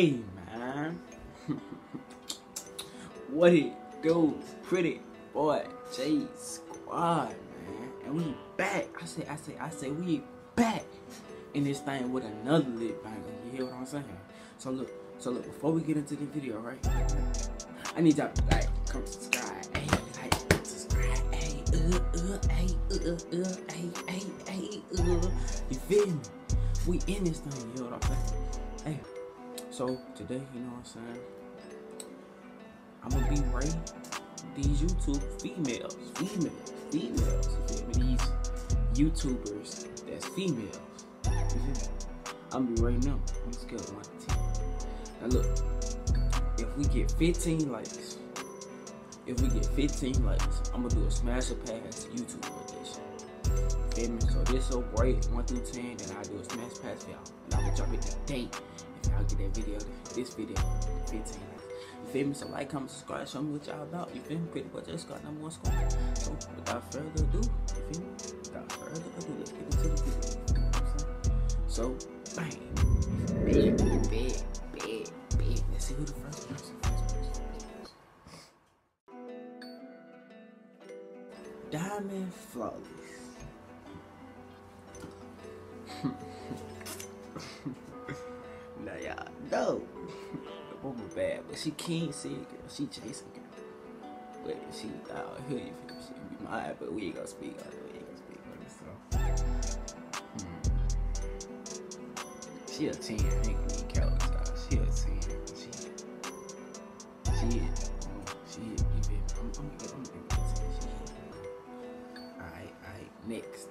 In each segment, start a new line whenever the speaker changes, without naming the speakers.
Hey man, what it do? Pretty boy J Squad, man, and we back. I say, I say, I say, we back in this thing with another lit banger. You hear what I'm saying? So look, so look. Before we get into the video, right? I need y'all to like, come subscribe, hey, like, subscribe, hey, uh, uh, hey, uh, uh, hey, hey, hey, uh. You feel me? We in this thing. You know what I'm saying? Hey. So today, you know what I'm saying? I'm gonna be rating these YouTube females, females, females. These YouTubers that's females. I'm be rating them on a scale of one to ten. Now look, if we get 15 likes, if we get 15 likes, I'm gonna do a smash or pass YouTube edition. Feel me? So this will rate one through ten, and I do a smash pass for y'all, and I will drop it today. If y'all get that video, this video, 15 likes. You feel me? So like, comment, subscribe, show me what y'all about. You feel me? Pretty much just got number one score. So without further ado, you feel me? Without further ado, let's get into the video. You know? So bang, big, big, big, big. Let's see who the. First person. Diamond flawless. Woman bad, but she can't see it, girl. She chasing girl. But she out here, you feel? She be mine, but we ain't gonna speak on it. We ain't gonna speak on it, so. Hmm. She a 10, I ain't gonna need calories, y'all. She a 10. She, she She you? I'm, I'm, I'm, I'm, I'm. Alright, alright, next.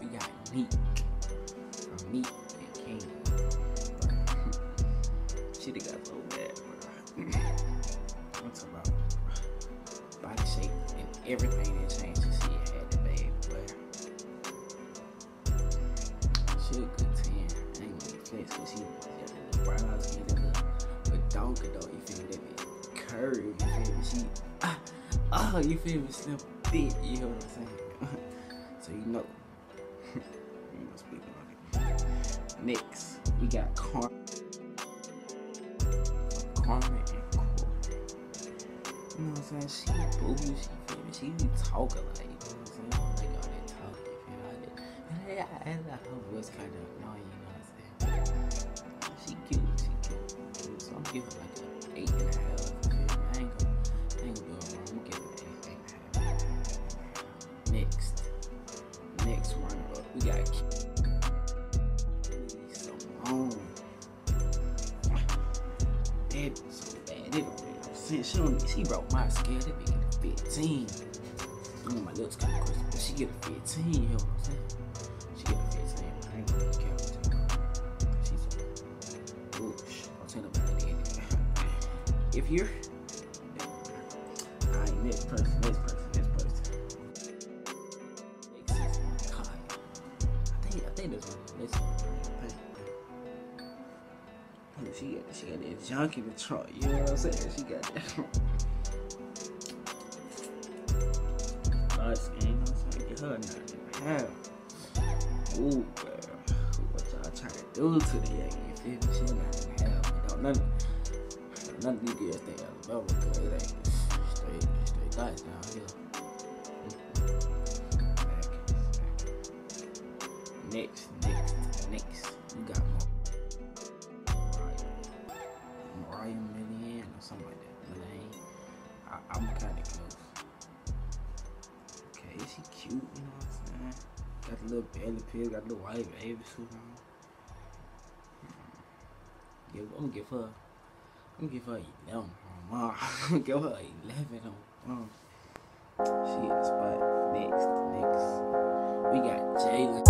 We got Neek. Neek she done got so bad, bro. I'm talking about body shape and everything that changed since she had the baby, but she a good 10. I ain't gonna flex because she, got that little brown skin, that little but donker though, you feel me? That bit curve, you feel me? She, ah, oh, you feel me? Slim fit, you know what I'm saying? so you know. you know, speaking on it. Next, we got Carmen. Corey. You know what I'm saying? She bougie, feel? She be talking like, you know what I'm saying? Like all that talk, you me? And I, I, I, her voice kind of annoying, you know what I'm saying? She cute, she cute. So I'm giving like an eight and a half. I ain't gonna, I ain't gonna do it wrong. I'm giving an eight, and a half. Next, next runner up, we got don't. She don't. She broke my scale. That bitch get a 15. I my lips kind of crispy, but she get a 15. You know what I'm saying? She get a 15. I ain't gonna count it. She's a. I'll tell that. If you're. Alright, next person, next person, next person. Is Kyle. I think, I think this one. This. She got she got that junk in the trunk. You know what I'm saying? She got that. Us, you what I'm saying? Get her a half. Ooh, girl. What y'all trying to do to the young? You feel me? She a half. But don't none, don't of these girls stay Alabama because it ain't straight, straight guys down here. Next, next, next, You got The little belly pill, got the white baby suit on. Yeah, I'm gonna give her. I'm gonna give her 11 on mom. I'm gonna give her 11 on mom. She in the. Next, next. We got Jalen.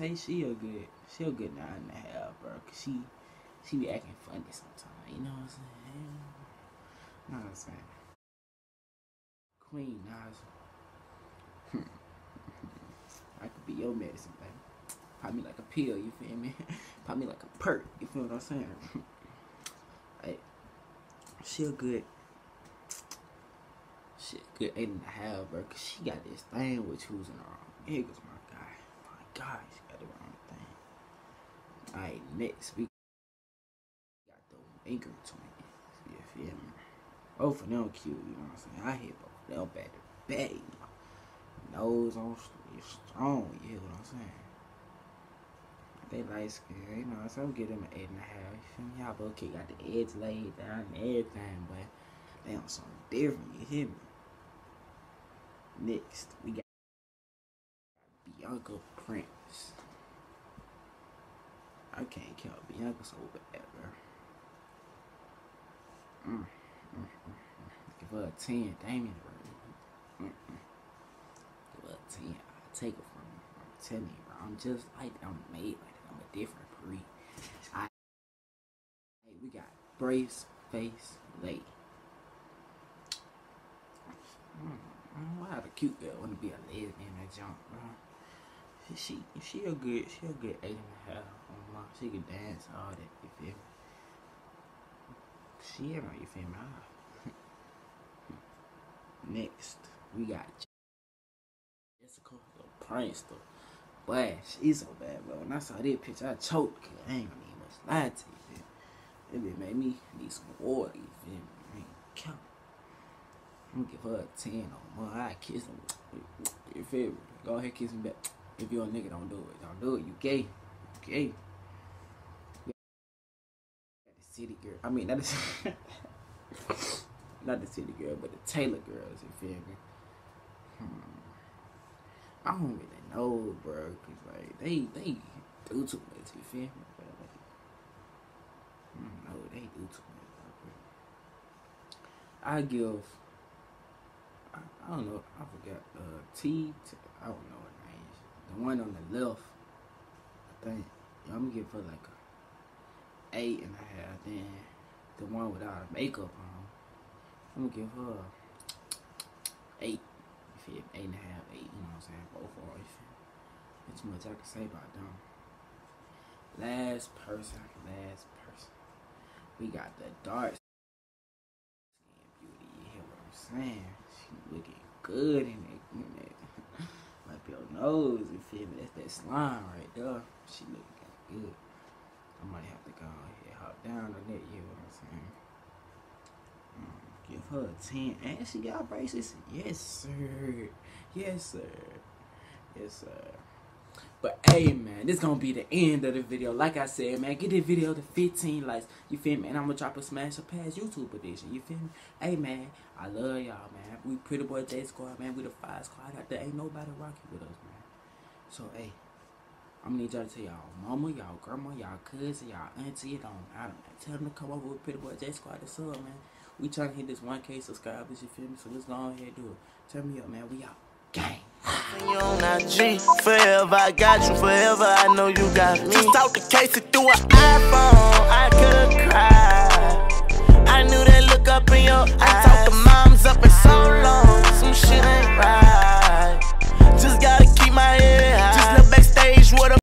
Tay, she a good, she a good nine and a half, bro. Cause she, she be acting funny sometimes. You know what I'm saying? You know what I'm saying? Queen Naija. I could be your medicine, baby. Pop me like a pill, you feel me? Pop me like a perk, you feel what I'm saying? hey, she a good, shit, good eight and a half, bro. Cause she got this thing with choosing the wrong niggas, my guy. My got the wrong thing. Alright, next we got the Anchor twins. You feel me? Both of them cute, you know what I'm saying? I hit both of them back to back, you know. Nose on strong, you know what I'm saying? They light skin, you know, so I'm give them an eight and a half. You feel me? Y'all both got the edge laid down and everything, but they on something different, you hear me? Next, we got Biannca Prince. I can't kill Biannca so bad, bro. Mm, mm, mm, mm. Give her a 10, Damien. Mm, mm. Give her a 10. I take it from her. I'm telling you, bro. I'm just like I'm made like. I'm a different breed. I, hey, we got Brace Face Lady. Mm, why the cute girl want to be a lesbian that jump, bro? She, she, a good, she a good eight and a half. On my, she can dance all that. You feel me? She ain't you feel me? Next, we got Jessica the prankster. Boy, she's so bad, bro. When I saw this picture, I choked. Cause I ain't gonna even much lie to you. It made me need some water. You feel me? I ain't count. I'm gonna give her a 10 on my I kiss him. You feel me? Go ahead, kiss him back. If you're a nigga, don't do it. Don't do it. You gay. You gay. The city girl. I mean, not the, not the city girl, but the Taylor Girlz. You feel me? Hmm. I don't really know, bro. Cause like they they do too much. You feel me? But, like, don't know. They do too much. Bro. I give. I, I don't know. I forgot. Uh. T I don't know the one on the left, I think, I'm gonna give her like a eight and a half. Then the one without makeup on, I'm gonna give her eight. You eight and a half, eight. You know what I'm saying? Both. You feel? That's much I can say about them. Last person, last person. We got the dark skin beauty. You hear what I'm saying? She looking good in it. In it your nose, you feel me? That's that slime right there. She looking good. I might have to go ahead hop down on that, you know what I'm saying? Um, give her a 10. And she got braces? Yes, sir. Yes, sir. Yes, sir. But hey man, this gonna be the end of the video. Like I said, man, get this video to 15 likes. You feel me? And I'm gonna drop a smash or pass YouTube edition. You feel me? Hey man, I love y'all, man. We pretty boy J squad, man. We the five squad out there. Ain't nobody rocking with us, man. So hey, I'm gonna need y'all to tell y'all mama, y'all grandma, y'all cousin, y'all auntie, it don't matter, man. Tell them to come over with Pretty Boy J Squad this sub, man. We trying to hit this 1K subscribers, you feel me? So let's go ahead and do it. Turn me up, man. We out. IG. Forever I got you, forever I know you got me. Just out the case through an iPhone,
I could cry. I knew that look up in your eyes. I talked the moms up in so long, some shit ain't right.